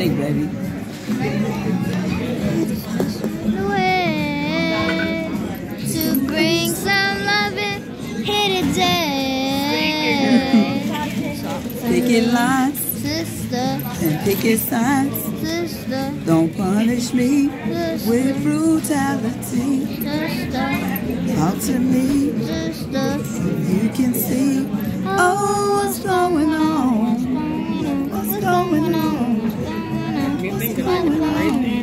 Sing, baby. To bring some loving here today. Picket lines Sister, and picket signs. sister, Don't punish me sister, with brutality. sister, Talk to me, sister. you can see 吃饭了